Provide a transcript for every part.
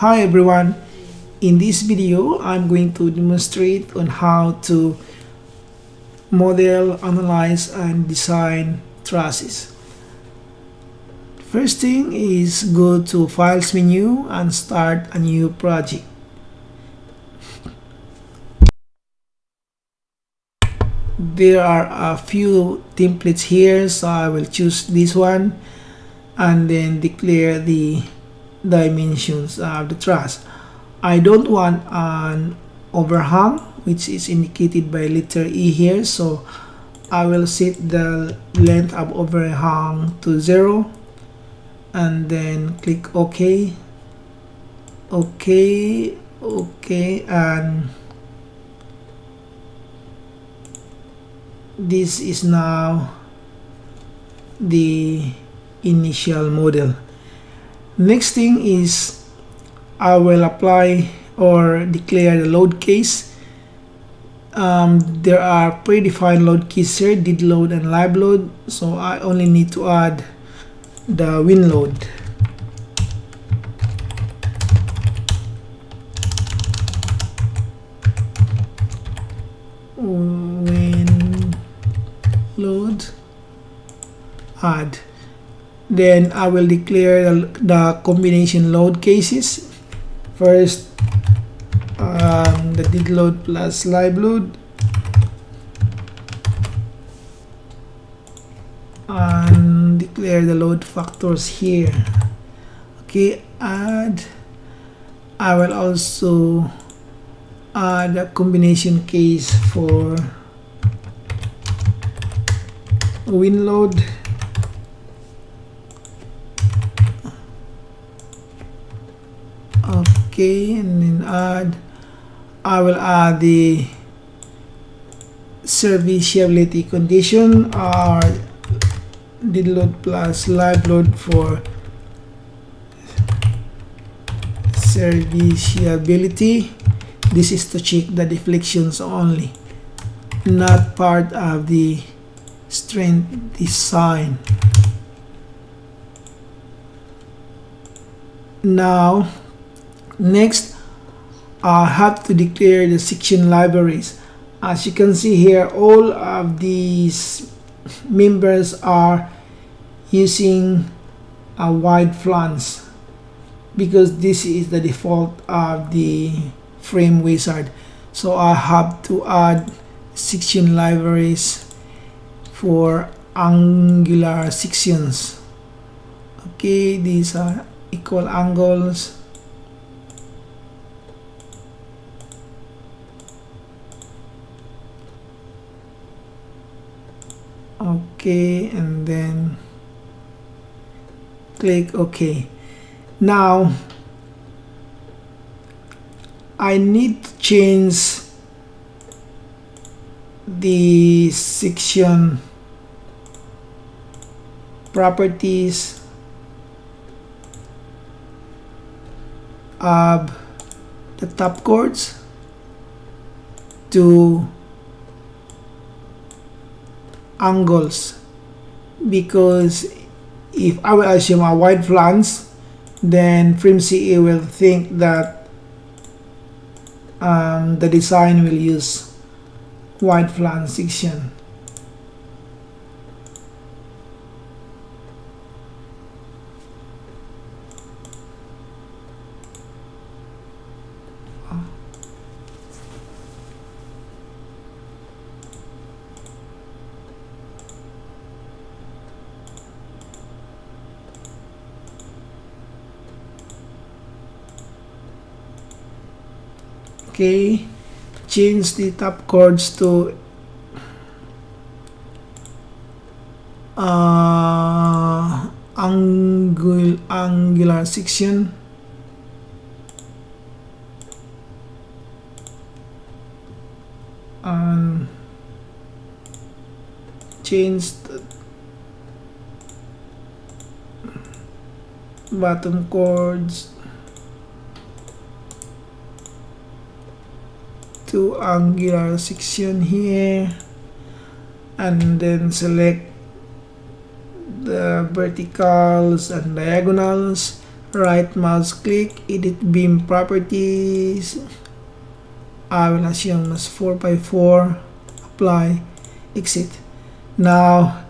Hi everyone, in this video I'm going to demonstrate on how to model, analyze and design trusses. First thing is go to files menu and start a new project. There are a few templates here so I will choose this one and then declare the dimensions of the truss. I don't want an overhang which is indicated by letter E here so I will set the length of overhang to 0 and then click OK OK OK and this is now the initial model next thing is I will apply or declare the load case. Um, there are predefined load cases here dead load and live load so I only need to add the wind load. Wind load add then I will declare the, combination load cases. First um, the dead load plus live load. And declare the load factors here. Okay add I will also add a combination case for wind load okay and then add I will add the serviceability condition or dead load plus live load for serviceability. This is to check the deflections only not part of the strength design. Now next I have to declare the section libraries. As you can see here all of these members are using a wide flange because this is the default of the frame wizard. So I have to add section libraries for angular sections. Okay these are equal angles okay and then click OK. Now I need to change the section properties of the top chords to angles. Because if I will assume a wide flange then FrameCE will think that um, the design will use wide flange section okay change the top chords to uh, angul angular section. And change the bottom chords to angular section here. And then select the verticals and diagonals. Right mouse click edit beam properties. I will assume as 4x4 apply exit. Now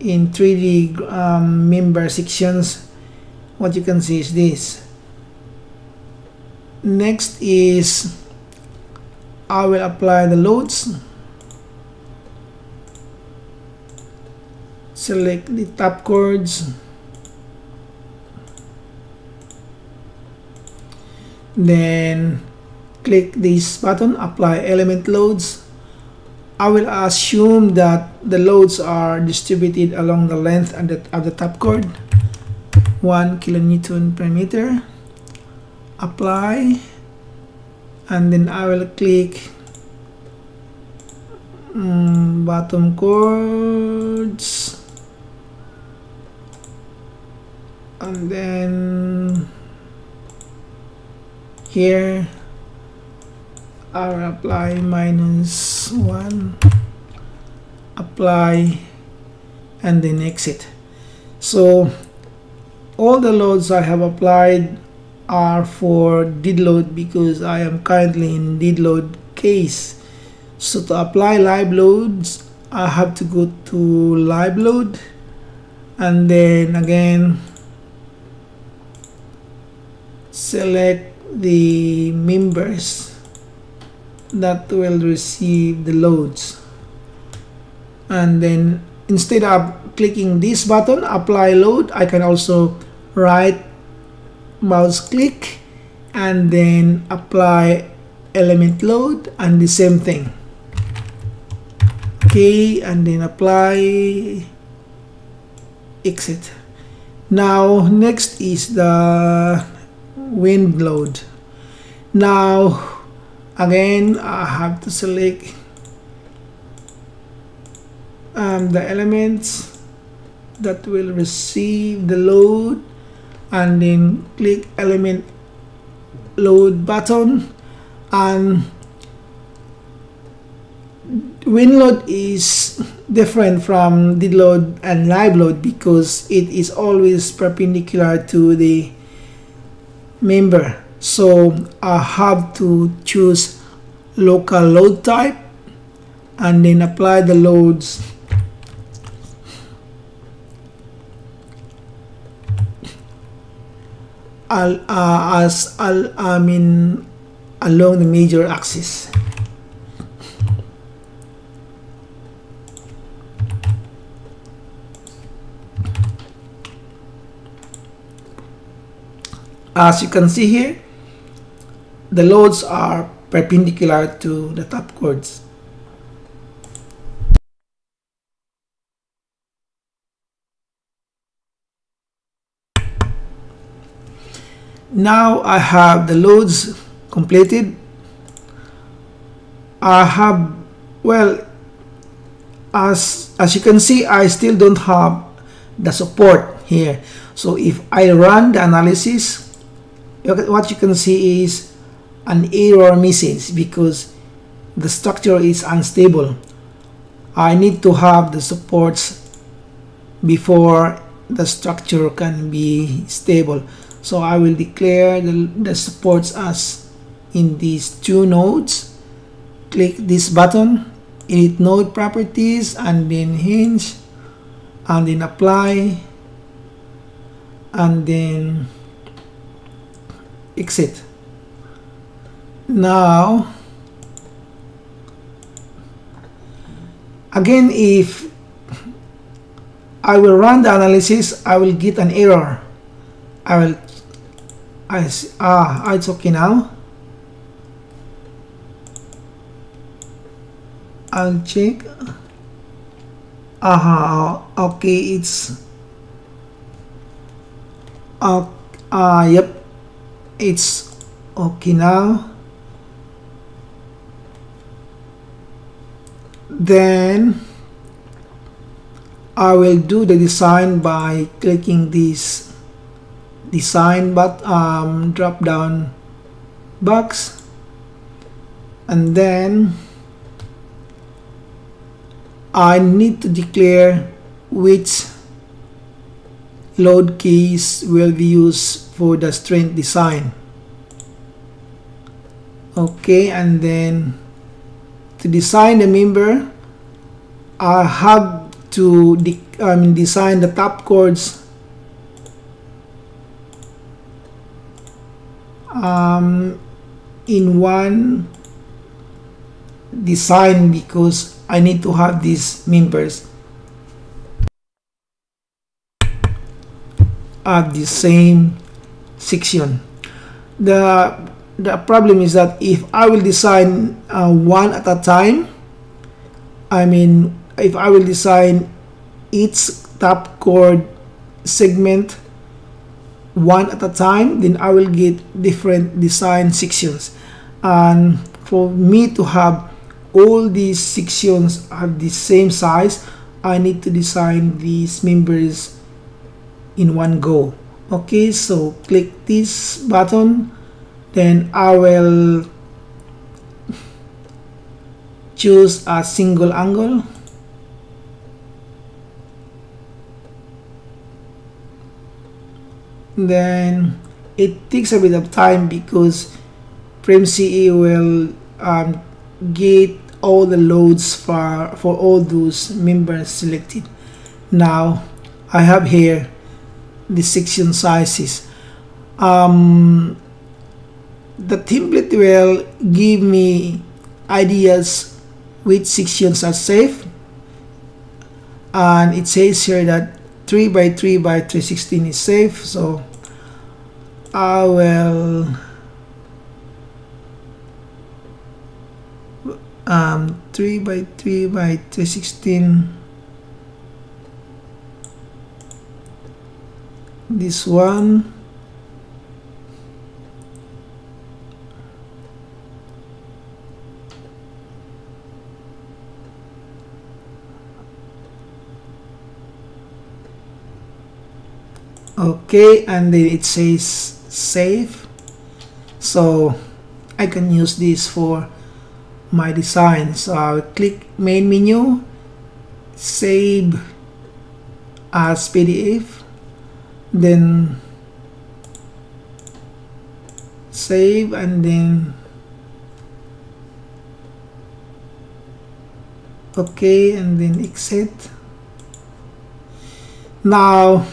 in 3d um, member sections what you can see is this. Next is I will apply the loads. Select the top chords. Then click this button apply element loads. I will assume that the loads are distributed along the length of the, of the top chord. 1 kilonewton per meter. Apply and then I will click um, bottom chords and then here I will apply minus 1 apply and then exit. So all the loads I have applied are for dead load because I am currently in dead load case. So to apply live loads I have to go to live load. And then again select the members that will receive the loads. And then instead of clicking this button apply load I can also right mouse click and then apply element load and the same thing. Okay and then apply exit. Now next is the wind load. Now again I have to select um, the elements that will receive the load and then click element load button. And wind load is different from dead load and live load because it is always perpendicular to the member. So I have to choose local load type and then apply the loads al, uh, as al, along the major axis. As you can see here the loads are perpendicular to the top chords now I have the loads completed. I have well as as you can see I still don't have the support here. So if I run the analysis what you can see is an error message because the structure is unstable. I need to have the supports before the structure can be stable so I will declare the, the supports as in these two nodes. Click this button edit node properties and then hinge and then apply and then exit. Now again if I will run the analysis I will get an error. I will I see, ah it's okay now. I'll check. Aha okay it's uh, uh yep. It's okay now. Then I will do the design by clicking this design but um, drop down box. And then I need to declare which load cases will be used for the strength design. Okay and then to design the member I have to de I mean, design the top chords um, in one design because I need to have these members at the same section. The the problem is that if I will design uh, one at a time I mean if I will design each top chord segment one at a time then I will get different design sections. And for me to have all these sections at the same size I need to design these members in one go. Okay so click this button then I will choose a single angle then it takes a bit of time because FrameCE will um, get all the loads for, for all those members selected. Now I have here the section sizes. Um, the template will give me ideas which sections are safe and it says here that 3 by 3 by 316 is safe so I will um, 3 by 3 by 316 this one. Okay and then it says save so I can use this for my design so uh, I'll click main menu save as PDF then save and then okay and then exit. Now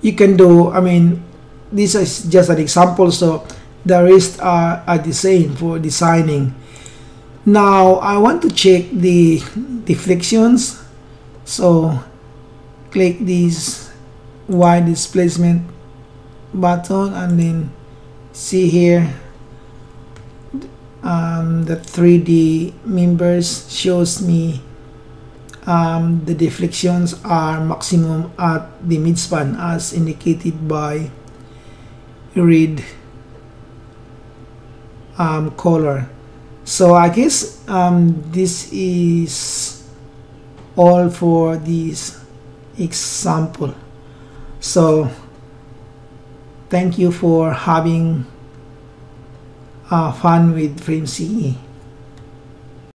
you can do I mean this is just an example so the are, are the same for designing. Now I want to check the deflections. So click this Y displacement button and then see here um, the 3D members shows me um, the deflections are maximum at the midspan as indicated by red um, color. So I guess um, this is all for this example. So thank you for having uh, fun with FrameCE